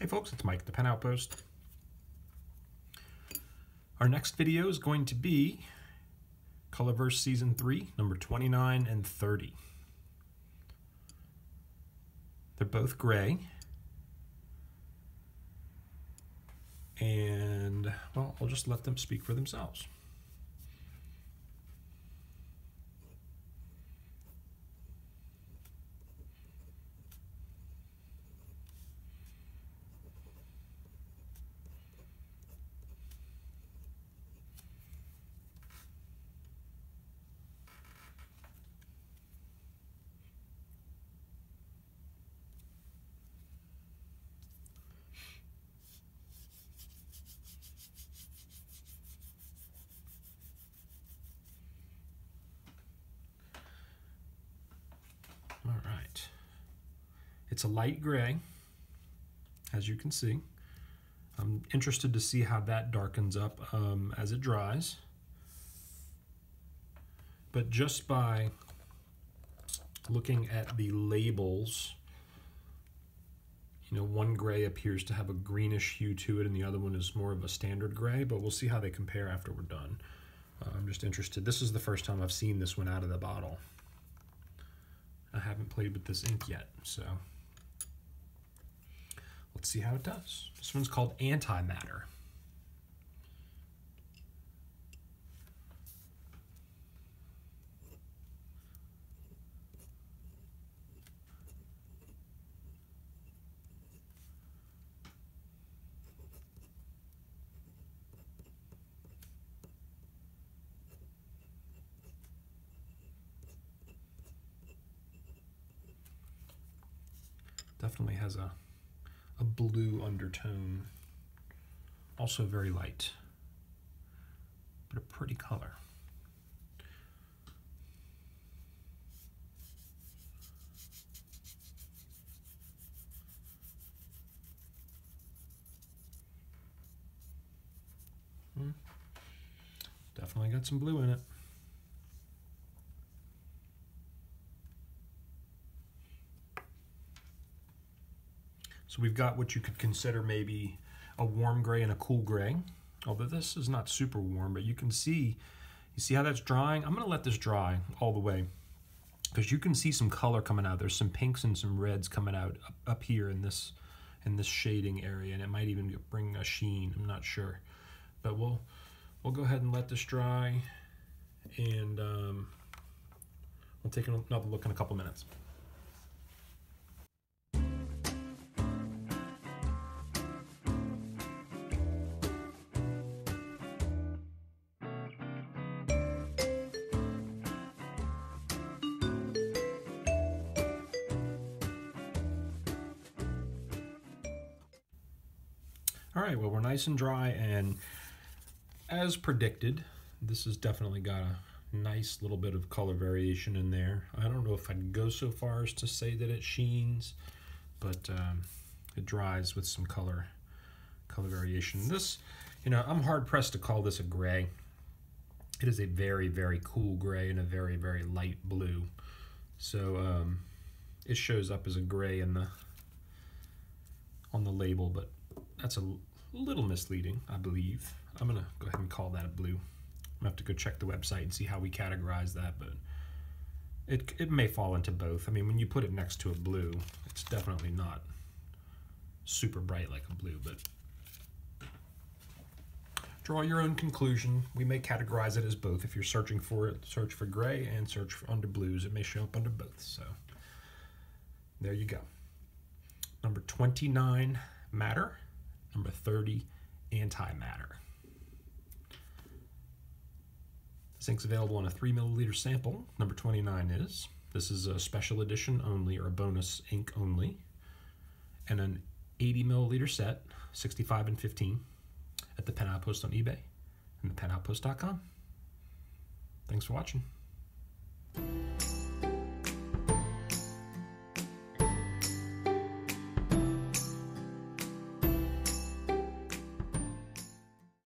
Hey folks, it's Mike, the Pen Outpost. Our next video is going to be Colorverse Season 3, number 29 and 30. They're both gray. And, well, I'll just let them speak for themselves. All right. It's a light gray, as you can see. I'm interested to see how that darkens up um, as it dries. But just by looking at the labels, you know, one gray appears to have a greenish hue to it and the other one is more of a standard gray, but we'll see how they compare after we're done. Uh, I'm just interested. This is the first time I've seen this one out of the bottle. I haven't played with this ink yet, so let's see how it does. This one's called Antimatter. Definitely has a, a blue undertone. Also very light, but a pretty color. Hmm. Definitely got some blue in it. So we've got what you could consider maybe a warm gray and a cool gray. Although this is not super warm, but you can see, you see how that's drying? I'm gonna let this dry all the way because you can see some color coming out. There's some pinks and some reds coming out up, here in this in this shading area, and it might even bring a sheen. I'm not sure, but we'll we'll go ahead and let this dry, and um, we'll take another look in a couple minutes. All right, well, we're nice and dry, and as predicted, this has definitely got a nice little bit of color variation in there. I don't know if I'd go so far as to say that it sheens, but um, it dries with some color color variation. This, you know, I'm hard pressed to call this a gray. It is a very, very cool gray and a very, very light blue. So um, it shows up as a gray in the on the label, but that's a little misleading, I believe. I'm gonna go ahead and call that a blue. I'm gonna have to go check the website and see how we categorize that, but it, it may fall into both. I mean, when you put it next to a blue, it's definitely not super bright like a blue, but draw your own conclusion. We may categorize it as both. If you're searching for it, search for gray and search for under blues. It may show up under both, so there you go. Number 29, Matter. Number 30, Antimatter. This ink's available in a 3 milliliter sample. Number 29 is. This is a special edition only, or a bonus ink only. And an 80 milliliter set, 65 and 15, at the Pen Outpost on eBay and thepenoutpost.com. Thanks for watching.